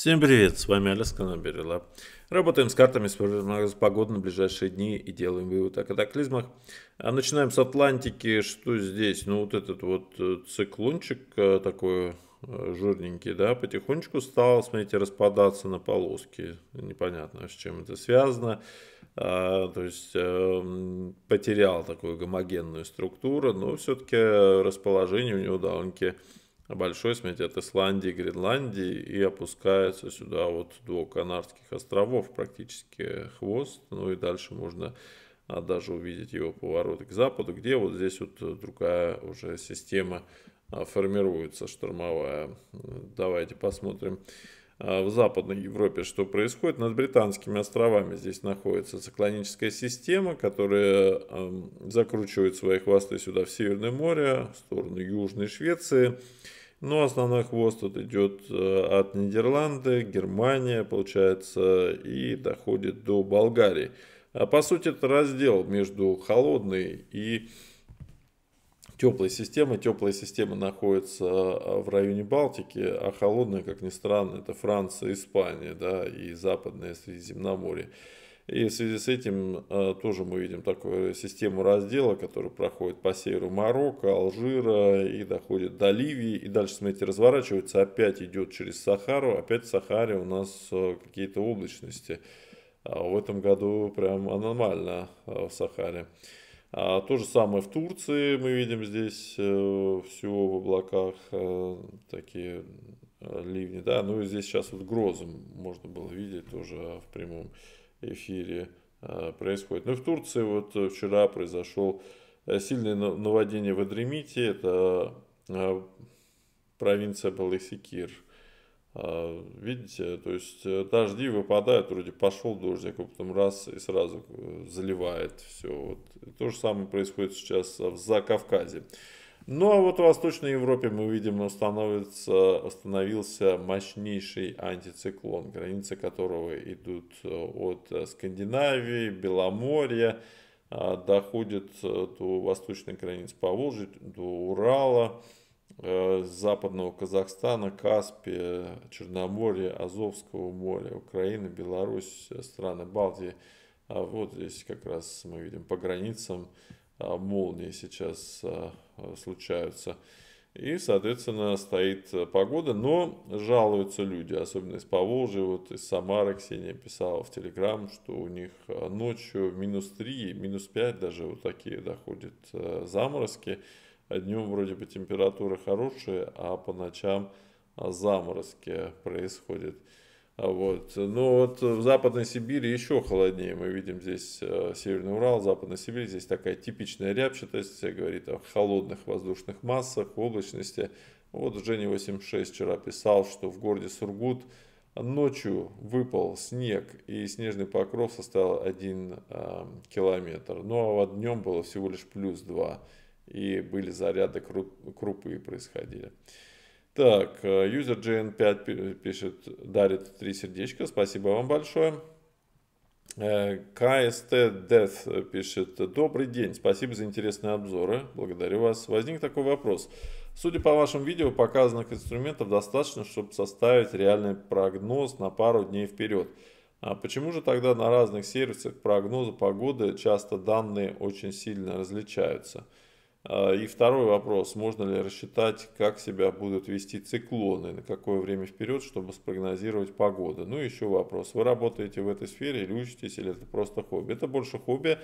Всем привет, с вами Алекс Коноберила. Работаем с картами с погоды на ближайшие дни и делаем вывод о катаклизмах. А начинаем с Атлантики. Что здесь? Ну, вот этот вот э, циклончик э, такой э, жирненький, да, потихонечку стал, смотрите, распадаться на полоски. Непонятно, с чем это связано. А, то есть потерял такую гомогенную структуру, но все-таки расположение у него довольно-таки большой, смотрите, от Исландии, Гренландии и опускается сюда вот до Канарских островов практически хвост. Ну и дальше можно а, даже увидеть его повороты к западу, где вот здесь вот другая уже система а, формируется штормовая. Давайте посмотрим а, в Западной Европе, что происходит. Над Британскими островами здесь находится циклоническая система, которая закручивает свои хвосты сюда в Северное море, в сторону Южной Швеции. Но основной хвост вот идет э, от Нидерланды, Германия, получается, и доходит до Болгарии. А по сути это раздел между холодной и теплой системой. Теплая система находится э, в районе Балтики, а холодная, как ни странно, это Франция, Испания да, и западное Средиземноморье. И в связи с этим э, тоже мы видим такую систему раздела, которая проходит по северу Марокко, Алжира и доходит до Ливии. И дальше, смотрите, разворачивается, опять идет через Сахару. Опять в Сахаре у нас э, какие-то облачности. А в этом году прям аномально э, в Сахаре. А то же самое в Турции мы видим здесь все в облаках такие ливни. Да? Ну и здесь сейчас вот грозы можно было видеть тоже в прямом эфире э, происходит. Ну и в Турции вот э, вчера произошел э, сильное наводнение в Адремите, это провинция Баласикир. Видите, то есть дожди выпадают, вроде пошел дождик, а потом раз и сразу заливает все. Вот. То же самое происходит сейчас в Закавказье. Ну а вот в Восточной Европе мы видим установится, установился мощнейший антициклон, границы которого идут э, от Скандинавии, Беломорья, э, доходит э, до восточной границы Поволжья, до Урала, западного Казахстана, Каспия, Черноморья, Азовского моря, Украины, Беларусь, страны Балтии. А вот здесь как раз мы видим по границам молнии сейчас а, случаются. И, соответственно, стоит погода, но жалуются люди, особенно из Поволжья, вот из Самары Ксения писала в Телеграм, что у них а, ночью минус 3, минус 5 даже вот такие доходят заморозки. Днем вроде бы температура хорошая, а по ночам заморозки происходят. Вот. Но вот в Западной Сибири еще холоднее. Мы видим здесь э, Северный Урал, Западная Сибирь. Здесь такая типичная рябчатость, говорит о холодных воздушных массах, облачности. Вот Женя 86 вчера писал, что в городе Сургут ночью выпал снег, и снежный покров составил 1 э, километр. Ну а днем было всего лишь плюс 2, и были заряды крупы происходили. Так, юзер э, GN5 пишет, дарит три сердечка, спасибо вам большое. КСТ э, Death пишет, добрый день, спасибо за интересные обзоры, благодарю вас. Возник такой вопрос. Судя по вашим видео, показанных инструментов достаточно, чтобы составить реальный прогноз на пару дней вперед. А почему же тогда на разных сервисах прогноза погоды часто данные очень сильно различаются? А, и второй вопрос, можно ли рассчитать, как себя будут вести циклоны, на какое время вперед, чтобы спрогнозировать погоду. Ну и еще вопрос, вы работаете в этой сфере или учитесь, или это просто хобби? Это больше хобби.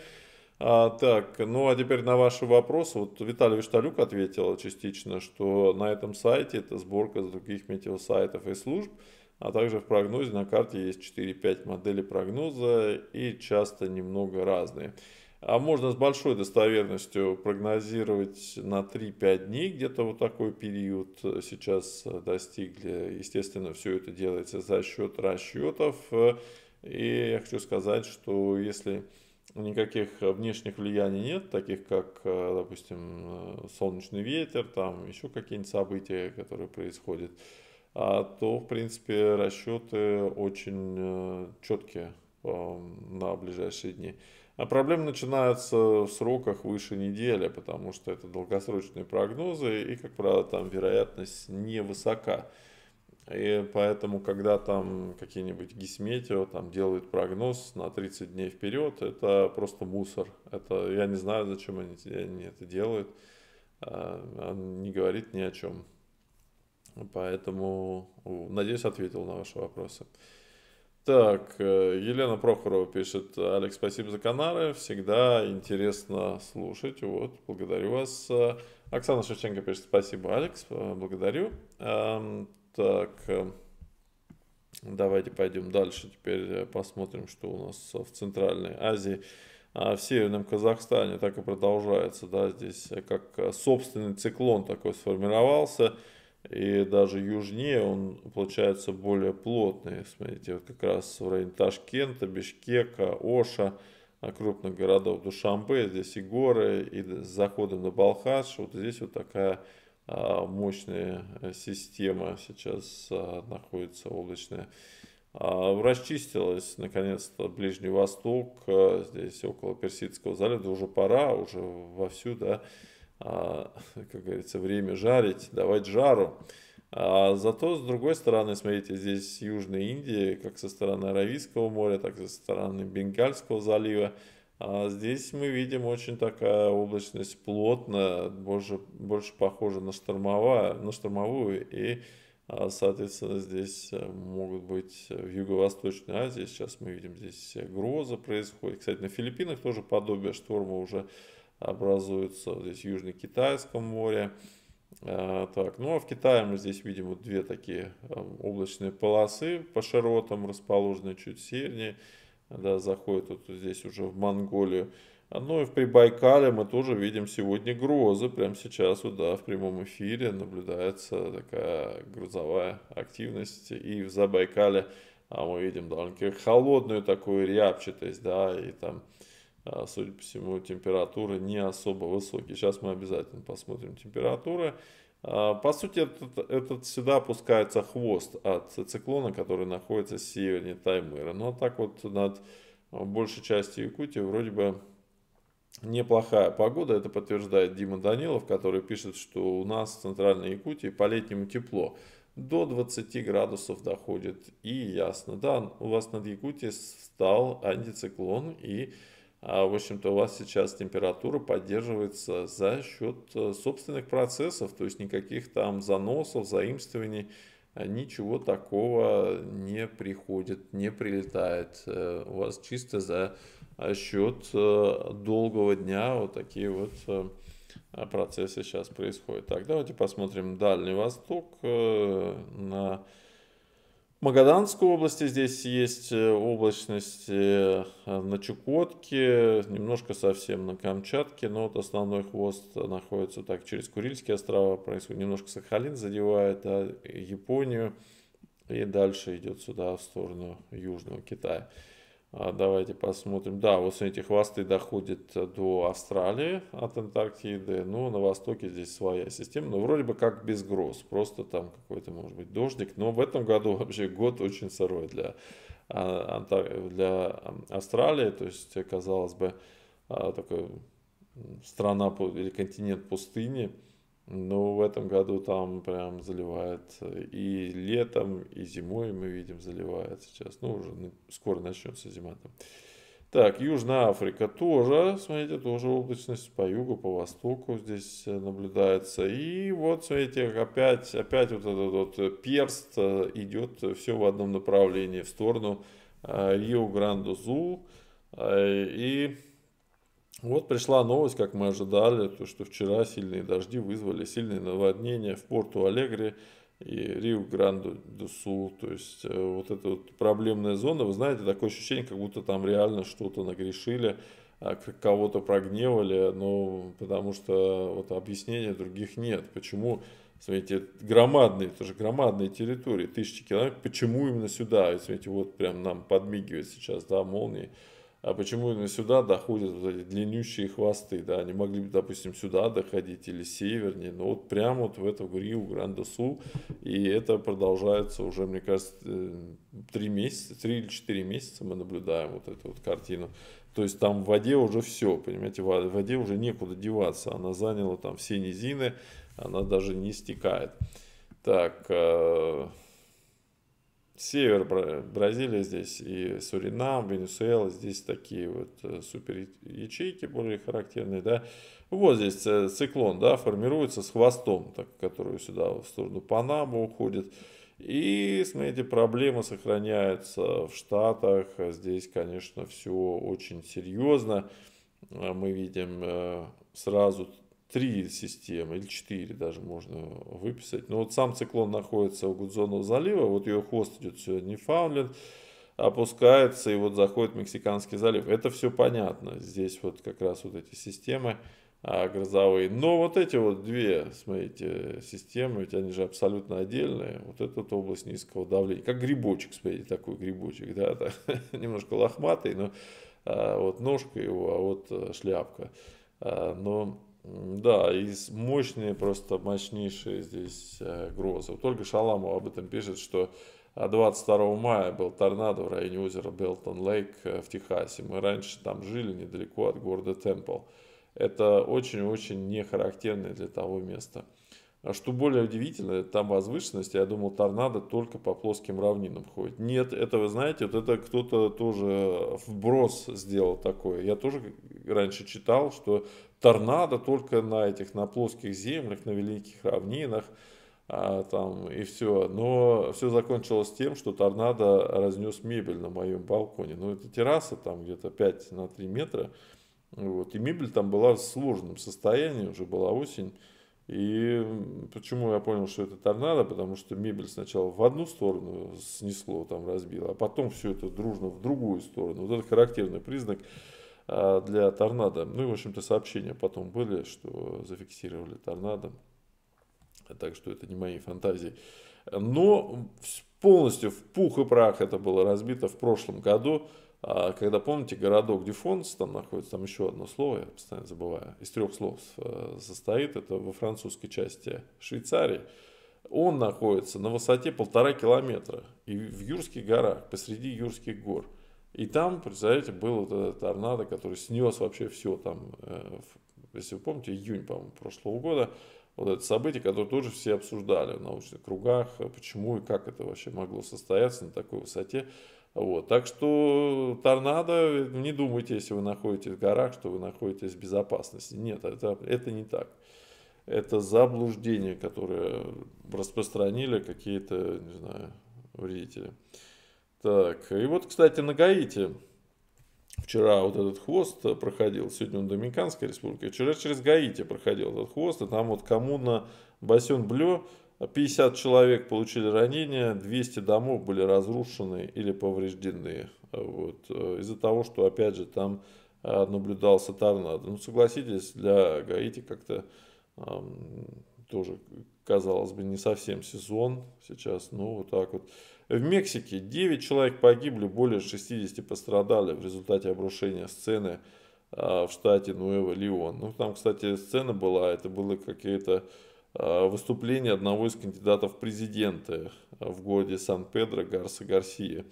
А, так, ну а теперь на ваши вопросы. Вот Виталий Вишталюк ответил частично, что на этом сайте это сборка с других метеосайтов и служб, а также в прогнозе на карте есть 4-5 моделей прогноза и часто немного разные. А можно с большой достоверностью прогнозировать на 3-5 дней, где-то вот такой период сейчас достигли. Естественно, все это делается за счет расчетов. И я хочу сказать, что если никаких внешних влияний нет, таких как, допустим, солнечный ветер, там еще какие-нибудь события, которые происходят, а, то, в принципе, расчеты очень э, четкие э, на ближайшие дни. А проблемы начинаются в сроках выше недели, потому что это долгосрочные прогнозы, и, как правило, там вероятность невысока. И поэтому, когда там какие-нибудь гисметео там делают прогноз на 30 дней вперед, это просто мусор. Это, я не знаю, зачем они, они это делают. А, он не говорит ни о чем. Поэтому, надеюсь, ответил на ваши вопросы. Так, э, Елена Прохорова пишет, Алекс, спасибо за каналы, всегда интересно слушать, вот, благодарю вас. Оксана Шевченко пишет, спасибо, Алекс, э, благодарю. Эм, так, э, давайте пойдем дальше, теперь посмотрим, что у нас в Центральной Азии. А в Северном Казахстане так и продолжается, да, здесь как собственный циклон такой сформировался, и даже южнее он получается более плотный. Смотрите, вот как раз в районе Ташкента, Бишкека, Оша, а, крупных городов Душамбе, здесь и горы, и с заходом на Балхаш, вот здесь вот такая а, мощная э, система сейчас а, находится облачная. Расчистилась наконец-то Ближний Восток, здесь около Персидского залива, уже пора, уже вовсю, да, как говорится, время жарить, давать жару. А зато, с другой стороны, смотрите, здесь Южная Индия, как со стороны Аравийского моря, так и со стороны Бенгальского залива. А здесь мы видим очень такая облачность плотная, больше, больше похожа на, штормовая, на штормовую. И, а, соответственно, здесь э, могут быть в Юго-Восточной Азии, сейчас мы видим здесь гроза происходит. Кстати, на Филиппинах тоже подобие шторма уже образуется вот здесь в Южно-Китайском море. А, так, ну а в Китае мы здесь видим вот две такие облачные полосы по широтам, расположенные чуть севернее. Да, заходит вот здесь уже в Монголию. Ну и в Прибайкале мы тоже видим сегодня грозы. Прямо сейчас вот, да, в прямом эфире наблюдается такая грузовая активность. И в Забайкале а мы видим довольно холодную такую рябчатость, да, и там судя по всему, температуры не особо высокие. Сейчас мы обязательно посмотрим температуры. А, по сути, этот, этот сюда опускается хвост от циклона, который находится севернее Таймыра. Но так вот над большей частью Якутии вроде бы неплохая погода. Это подтверждает Дима Данилов, который пишет, что у нас в центральной Якутии по-летнему тепло. До 20 градусов доходит. И ясно, да, у вас над Якутией стал антициклон и а, в общем-то, у вас сейчас температура поддерживается за счет э, собственных процессов, то есть никаких там заносов, заимствований, э, ничего такого не приходит, не прилетает. Э, у вас чисто за счет долгого дня вот такие вот процессы сейчас происходят. Так, давайте посмотрим Дальний Восток на Магаданской области здесь есть э, облачность э, на Чукотке, немножко совсем на Камчатке, но вот основной хвост находится так через Курильские острова, происходит немножко Сахалин задевает, а Японию и дальше идет сюда в сторону Южного Китая. А, давайте посмотрим. Да, вот эти хвосты доходят до Австралии от Антарктиды. Ну, на востоке здесь своя система. Но вроде бы как без гроз. Просто там какой-то, может быть, дождик. Но в этом году вообще год очень сырой для, а, для Австралии. То есть, казалось бы, а, такая страна или континент пустыни. Но в этом году там прям заливает и летом, и зимой мы видим заливает сейчас. Ну, уже скоро начнется зима там. Так, Южная Африка тоже, смотрите, тоже облачность по югу, по востоку здесь наблюдается. И вот, смотрите, опять, опять вот этот вот перст идет все в одном направлении, в сторону э, Рио-Гранду-Зул. Э, и вот пришла новость, как мы ожидали, то, что вчера сильные дожди вызвали сильные наводнения в порту Алегри и Рио-Гранду-до-Сул. То есть э, вот эта вот проблемная зона, вы знаете, такое ощущение, как будто там реально что-то нагрешили, а, кого-то прогневали, но потому что вот объяснений других нет. Почему, смотрите, громадные, это же громадные территории, тысячи километров, почему именно сюда? Смотрите, вот прям нам подмигивает сейчас, да, молнии а почему именно сюда доходят вот эти длиннющие хвосты, да, они могли бы, допустим, сюда доходить или севернее, но вот прямо вот в эту Рио Гранде Сул, и это продолжается уже, мне кажется, э, три месяца, три или четыре месяца мы наблюдаем вот эту вот картину. То есть там в воде уже все, понимаете, в воде уже некуда деваться, она заняла там все низины, она даже не стекает. Так, э, север Бразилии здесь и Суринам, Венесуэла, здесь такие вот э, супер ячейки более характерные, да. Вот здесь циклон, да, формируется с хвостом, так, который сюда в сторону Панамы уходит. И, смотрите, проблема сохраняется в Штатах. Здесь, конечно, все очень серьезно. Мы видим сразу три системы или четыре даже можно выписать. Но вот сам циклон находится у Гудзонного залива, вот ее хвост идет все Ньюфаундленд, опускается и вот заходит в Мексиканский залив. Это все понятно. Здесь вот как раз вот эти системы а, грозовые. Но вот эти вот две, смотрите, системы, ведь они же абсолютно отдельные. Вот эта вот область низкого давления. Как грибочек, смотрите, такой грибочек, да, да немножко лохматый, но а, вот ножка его, а вот а, шляпка. А, но да, и мощные, просто мощнейшие здесь э, грозы. Вот Ольга Шаламова об этом пишет, что 22 мая был торнадо в районе озера Белтон-Лейк э, в Техасе. Мы раньше там жили, недалеко от города Темпл. Это очень-очень не характерное для того места. А что более удивительно, там возвышенность, я думал, торнадо только по плоским равнинам ходит. Нет, это, вы знаете, вот это кто-то тоже вброс сделал такое. Я тоже раньше читал, что торнадо только на этих, на плоских землях, на великих равнинах, а, там и все. Но все закончилось тем, что торнадо разнес мебель на моем балконе. Ну, это терраса там где-то 5 на 3 метра. Вот. И мебель там была в сложном состоянии, уже была осень. И почему я понял, что это торнадо? Потому что мебель сначала в одну сторону снесло, там разбило, а потом все это дружно в другую сторону. Вот это характерный признак а, для торнадо. Ну и, в общем-то, сообщения потом были, что зафиксировали торнадо. Так что это не мои фантазии. Но полностью в пух и прах это было разбито в прошлом году. А когда, помните, городок Дефонс, там находится, там еще одно слово, я постоянно забываю, из трех слов э, состоит, это во французской части Швейцарии. Он находится на высоте полтора километра и в Юрских горах, посреди Юрских гор. И там, представляете, был вот этот торнадо, который снес вообще все там, э, если вы помните, июнь, по-моему, прошлого года, вот это событие, которое тоже все обсуждали в научных кругах, почему и как это вообще могло состояться на такой высоте. Вот. Так что торнадо, не думайте, если вы находитесь в горах, что вы находитесь в безопасности. Нет, это, это не так. Это заблуждение, которое распространили какие-то, не знаю, вредители. Так, и вот, кстати, на Гаити вчера вот этот хвост проходил, сегодня он Доминиканская республика, вчера через Гаити проходил этот хвост, и там вот коммуна Бассен Блё 50 человек получили ранения, 200 домов были разрушены или повреждены. Вот. Из-за того, что, опять же, там э, наблюдался торнадо. Ну, согласитесь, для Гаити как-то эм, тоже, казалось бы, не совсем сезон сейчас. Ну, вот так вот. В Мексике 9 человек погибли, более 60 пострадали в результате обрушения сцены э, в штате Нуэва-Леон. Ну, там, кстати, сцена была, это было какие-то выступление одного из кандидатов в президенты в городе Сан-Педро Гарса Гарсия.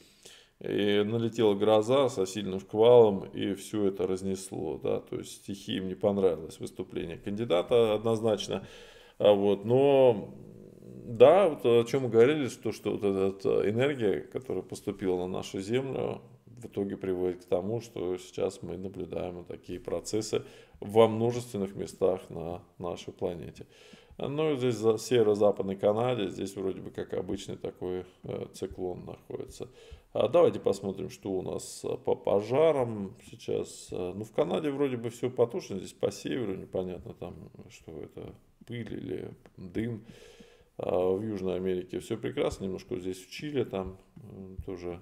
И налетела гроза со сильным шквалом, и все это разнесло. Да? То есть стихии им не понравилось выступление кандидата однозначно. А вот, но да, вот о чем мы говорили, что, что вот эта энергия, которая поступила на нашу Землю, в итоге приводит к тому, что сейчас мы наблюдаем такие процессы во множественных местах на нашей планете. Ну, здесь в северо-западной Канаде, здесь вроде бы как обычный такой э, циклон находится. А давайте посмотрим, что у нас э, по пожарам сейчас. Э, ну, в Канаде вроде бы все потушено, здесь по северу непонятно там, что это пыль или дым. А в Южной Америке все прекрасно, немножко здесь в Чили там тоже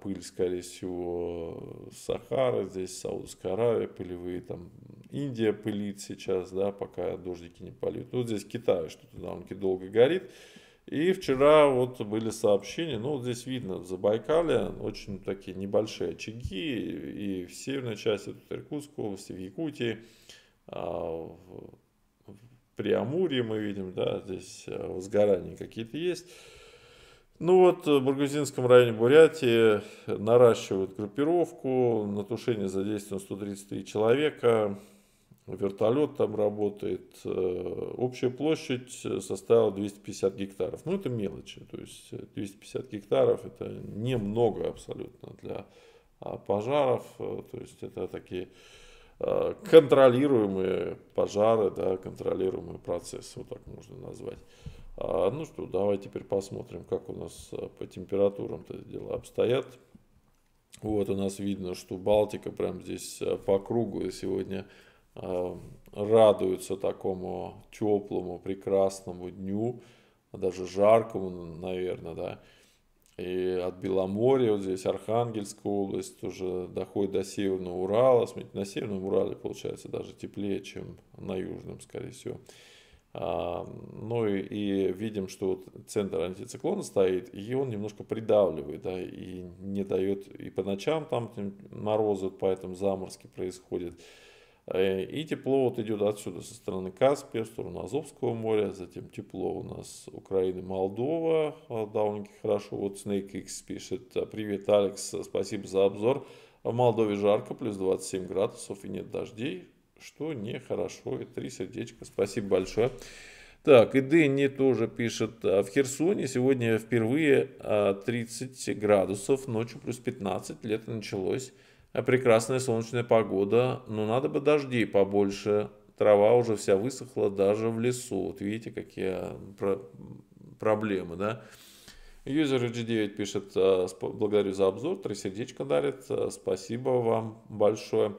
пыль, скорее всего, Сахара, здесь Саудовская Аравия, пылевые там Индия пылит сейчас, да, пока дождики не польют. Вот здесь Китай что-то довольно-таки долго горит. И вчера вот были сообщения, ну вот здесь видно в Забайкале очень такие небольшие очаги и в северной части тут Иркутской области, в Якутии, а в Приамурье мы видим, да, здесь а, возгорания какие-то есть. Ну вот в Бургузинском районе Бурятии наращивают группировку, на тушение задействовано 133 человека, вертолет там работает. Общая площадь составила 250 гектаров. Ну, это мелочи. То есть 250 гектаров это немного абсолютно для а, пожаров. То есть это такие контролируемые пожары, да, контролируемые процессы, вот так можно назвать. А, ну что, давай теперь посмотрим, как у нас по температурам-то дела обстоят. Вот у нас видно, что Балтика прям здесь э, по кругу сегодня э, радуется такому теплому, прекрасному дню, даже жаркому, наверное, да. И от Беломорья, вот здесь Архангельская область, уже доходит до Северного Урала. Смотрите, на Северном Урале получается даже теплее, чем на Южном, скорее всего. А, ну и, и видим, что вот центр антициклона стоит, и он немножко придавливает, да, и не дает, и по ночам там морозы, поэтому заморозки происходят. Э, и тепло вот идет отсюда, со стороны Каспия, в сторону Азовского моря, затем тепло у нас Украина, Молдова, а, довольно хорошо. Вот Snake X пишет, привет, Алекс, спасибо за обзор. В Молдове жарко, плюс 27 градусов и нет дождей что нехорошо. И три сердечка. Спасибо большое. Так, и Дэнни тоже пишет, «А в Херсоне сегодня впервые 30 а, градусов, ночью плюс 15, лето началось. А прекрасная солнечная погода, но надо бы дождей побольше. Трава уже вся высохла даже в лесу. Вот видите, какие про проблемы, да? Юзер G9 пишет, благодарю за обзор, три сердечка дарит, спасибо вам большое.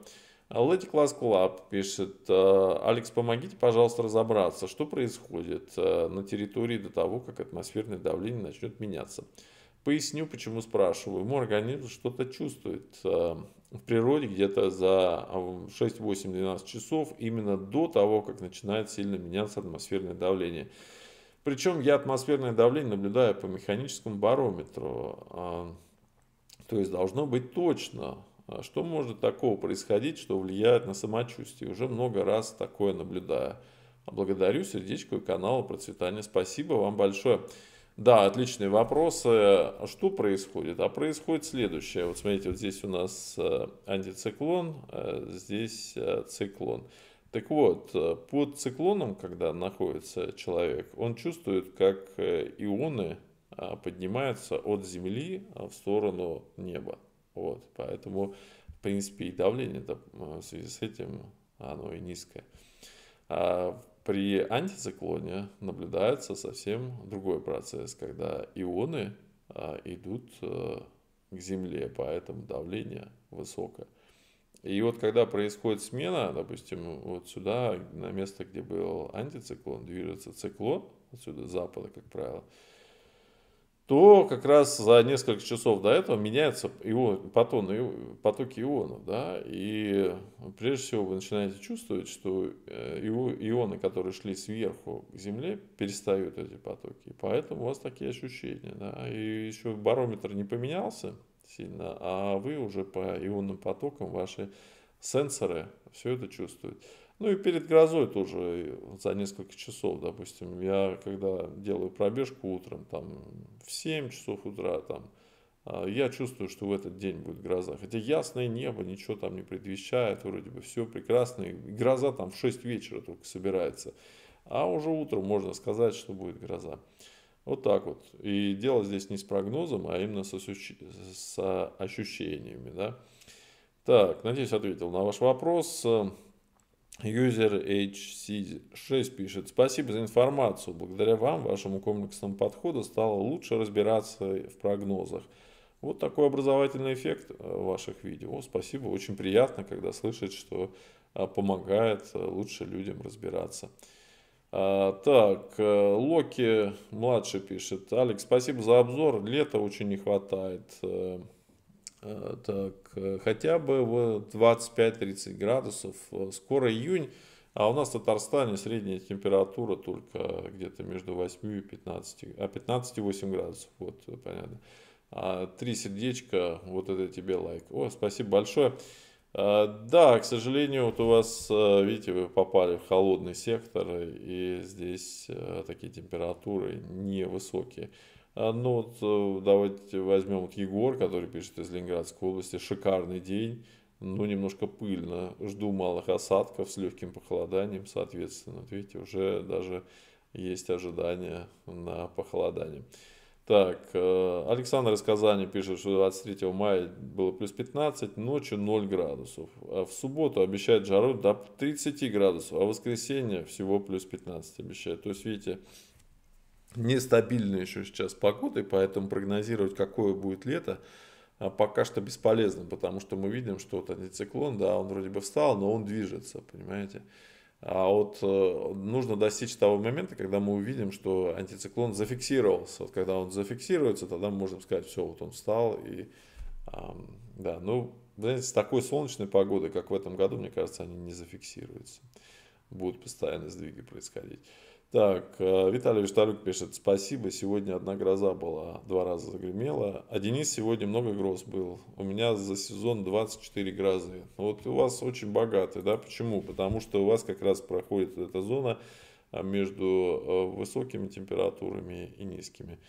Lady Class Club пишет, «Э, Алекс, помогите, пожалуйста, разобраться, что происходит на территории до того, как атмосферное давление начнет меняться. Поясню, почему спрашиваю. Мой организм что-то чувствует э, в природе где-то за 6, 8, 12 часов, именно до того, как начинает сильно меняться атмосферное давление. Причем я атмосферное давление наблюдаю по механическому барометру. То есть должно быть точно а что может такого происходить, что влияет на самочувствие? Уже много раз такое наблюдаю. Благодарю сердечко и каналу процветания. Спасибо вам большое. Да, отличные вопросы. А что происходит? А происходит следующее. Вот смотрите, вот здесь у нас э, антициклон, э, здесь э, циклон. Так вот, под циклоном, когда находится человек, он чувствует, как ионы поднимаются от Земли в сторону неба. Вот, поэтому, в принципе, и давление в связи с этим оно и низкое. А при антициклоне наблюдается совсем другой процесс, когда ионы а, идут а, к Земле, поэтому давление высокое. И вот когда происходит смена, допустим, вот сюда, на место, где был антициклон, движется циклон, отсюда запада, как правило, то как раз за несколько часов до этого меняются ион, потоки ионов. Да? И прежде всего вы начинаете чувствовать, что э, ионы, которые шли сверху к Земле, перестают эти потоки. Поэтому у вас такие ощущения. Да? И еще барометр не поменялся сильно, а вы уже по ионным потокам, ваши сенсоры все это чувствуют. Ну и перед грозой тоже за несколько часов, допустим, я когда делаю пробежку утром, там в 7 часов утра, там, а, я чувствую, что в этот день будет гроза. Хотя ясное небо, ничего там не предвещает, вроде бы все прекрасно. И гроза там в 6 вечера только собирается. А уже утром можно сказать, что будет гроза. Вот так вот. И дело здесь не с прогнозом, а именно с, ощущениями. Да? Так, надеюсь, ответил на ваш вопрос. User HC6 пишет, спасибо за информацию. Благодаря вам, вашему комплексному подходу стало лучше разбираться в прогнозах. Вот такой образовательный эффект э, ваших видео. Спасибо, очень приятно, когда слышать, что э, помогает э, лучше людям разбираться. А, так, Локи младший пишет, Алекс, спасибо за обзор, лета очень не хватает. Э, так, э, хотя бы в 25-30 градусов. Э, скоро июнь, а у нас в Татарстане средняя температура только где-то между 8 и 15, а 15 и 8 градусов. Вот, понятно. А, три сердечка, вот это тебе лайк. О, спасибо большое. Да, к сожалению, вот у вас, видите, вы попали в холодный сектор, и здесь такие температуры невысокие. А, ну вот э, давайте возьмем вот Егор, который пишет из Ленинградской области. Шикарный день. ну, немножко пыльно. Жду малых осадков с легким похолоданием, соответственно. Вот видите, уже даже есть ожидания на похолодание. Так, э, Александр из Казани пишет, что 23 мая было плюс 15, ночью 0 градусов. А в субботу обещают жару до 30 градусов, а в воскресенье всего плюс 15 обещают. То есть, видите, нестабильная еще сейчас погода, и поэтому прогнозировать, какое будет лето, а, пока что бесполезно, потому что мы видим, что вот антициклон, да, он вроде бы встал, но он движется, понимаете. А вот э, нужно достичь того момента, когда мы увидим, что антициклон зафиксировался. Вот когда он зафиксируется, тогда мы можем сказать, все, вот он встал. И, да, ну, знаете, с такой солнечной погодой, как в этом году, мне кажется, они не зафиксируются. Будут постоянно сдвиги происходить. Так, э, Виталий Вишталюк пишет, спасибо, сегодня одна гроза была, два раза загремела, а Денис сегодня много гроз был, у меня за сезон 24 грозы. Вот у вас очень богатый, да, почему? Потому что у вас как раз проходит эта зона а, между э, высокими температурами и низкими.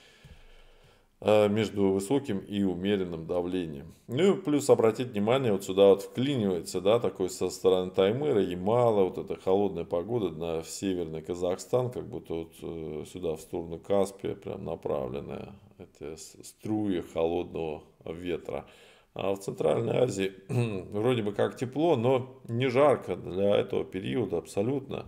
Э, между высоким и умеренным давлением. Ну и плюс обратить внимание, вот сюда вот вклинивается, да, такой со стороны Таймыра, Ямала, вот эта холодная погода на северный Казахстан, как будто вот э, сюда в сторону Каспия прям направленная, эти струи холодного ветра. А в Центральной Азии вроде бы как тепло, но не жарко для этого периода абсолютно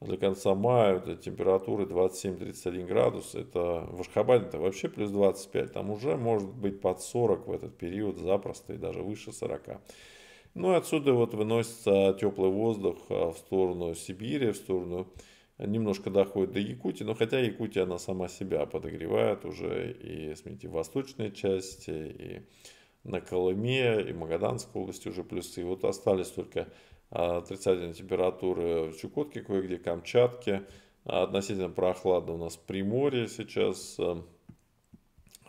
для конца мая это температуры 27-31 градус, это в Ашхабаде это вообще плюс 25, там уже может быть под 40 в этот период запросто и даже выше 40. Ну и отсюда вот выносится теплый воздух а, в сторону Сибири, в сторону немножко доходит до Якутии, но хотя Якутия она сама себя подогревает уже и, смотрите, в восточной части, и на Колыме, и Магаданской области уже плюсы. Вот остались только отрицательные температуры в Чукотке, кое-где Камчатке. Относительно прохладно у нас Приморье сейчас.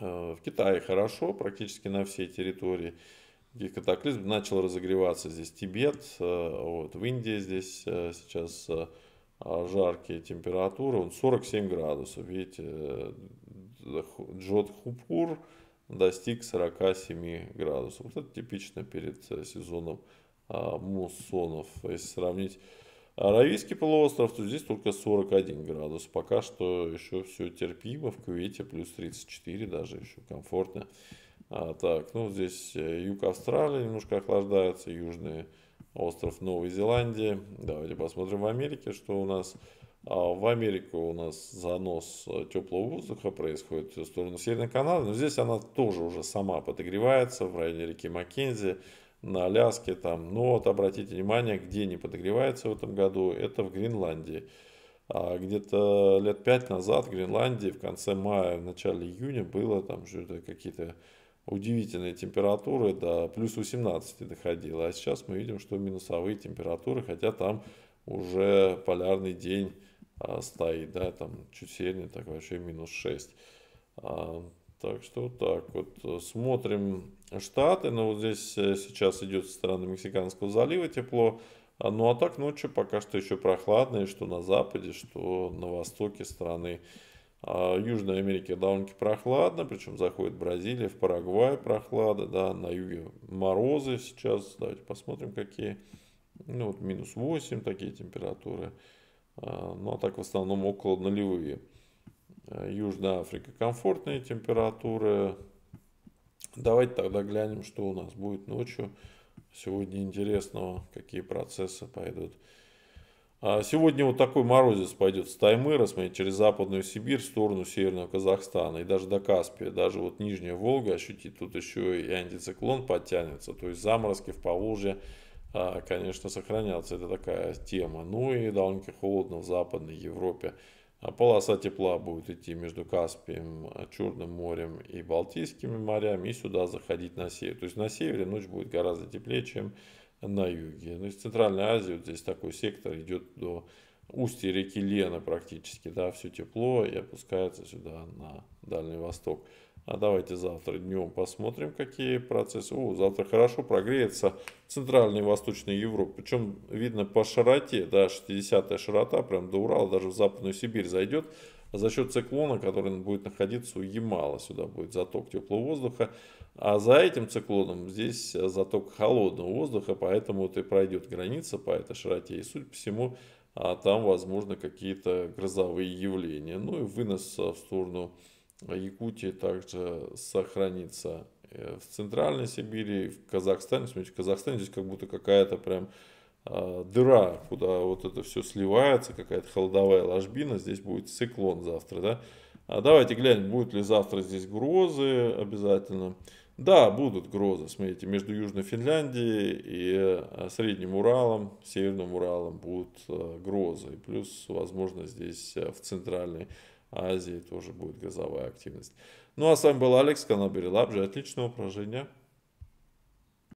Э, в Китае хорошо, практически на всей территории. Таких катаклизм начал разогреваться здесь Тибет, э, вот, в Индии здесь э, сейчас жаркие температуры, он 47 градусов, видите, Джодхупур достиг 47 градусов. Вот это типично перед сезоном а, муссонов. Если сравнить Аравийский полуостров, то здесь только 41 градус. Пока что еще все терпимо. В Кувейте плюс 34, даже еще комфортно. А, так, ну здесь э, юг Австралии немножко охлаждается, южный остров Новой Зеландии. Давайте посмотрим в Америке, что у нас. А в Америку у нас занос э, теплого воздуха происходит в сторону Северной Канады, но здесь она тоже уже сама подогревается в районе реки Маккензи на Аляске там. Но вот обратите внимание, где не подогревается в этом году, это в Гренландии. А где-то лет пять назад в Гренландии в конце мая, в начале июня было там какие-то удивительные температуры, до плюс 18 доходило. А сейчас мы видим, что минусовые температуры, хотя там уже полярный день а, стоит, да, там чуть сильнее, так вообще минус 6. А, так что вот так вот смотрим Штаты, но вот здесь э, сейчас идет со стороны Мексиканского залива тепло. А, ну а так ночью пока что еще прохладно, и что на западе, что на востоке страны. А Южной Америке довольно-таки прохладно, причем заходит Бразилия, в Парагвае прохлада, да, на юге морозы сейчас, давайте посмотрим какие. Ну вот минус 8 такие температуры, а, ну а так в основном около нулевые. А, Южная Африка комфортные температуры, Давайте тогда глянем, что у нас будет ночью. Сегодня интересного, какие процессы пойдут. А сегодня вот такой морозец пойдет с Таймыра, смотрите, через Западную Сибирь в сторону Северного Казахстана и даже до Каспия. Даже вот Нижняя Волга ощутит, тут еще и антициклон подтянется. То есть заморозки в Поволжье, а, конечно, сохранятся. Это такая тема. Ну и довольно-таки холодно в Западной Европе. А полоса тепла будет идти между Каспием, Черным морем и Балтийскими морями и сюда заходить на север. То есть на севере ночь будет гораздо теплее, чем на юге. Есть в Центральной Азии вот здесь такой сектор идет до устья реки Лена практически, да, все тепло и опускается сюда на Дальний Восток. А давайте завтра днем посмотрим, какие процессы. О, завтра хорошо прогреется Центральная и Восточная Европа. Причем видно по широте, да, 60-я широта, прям до Урала, даже в Западную Сибирь зайдет. за счет циклона, который будет находиться у Ямала. Сюда будет заток теплого воздуха. А за этим циклоном здесь заток холодного воздуха, поэтому вот и пройдет граница по этой широте. И судя по всему, а там возможно какие-то грозовые явления. Ну и вынос в сторону Якутии также сохранится э, в Центральной Сибири, в Казахстане. Смотрите, в Казахстане здесь как будто какая-то прям а, дыра, куда вот это все сливается, какая-то холодовая ложбина, здесь будет циклон завтра, да. А давайте глянем, будут ли завтра здесь грозы обязательно. Да, будут грозы, смотрите, между Южной Финляндией и а, Средним Уралом, Северным Уралом будут грозы. плюс, возможно, здесь в Центральной Азии тоже будет грозовая активность. Ну а с вами был Алекс, канал Берилабжи. Отличного упражнения.